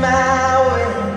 my way.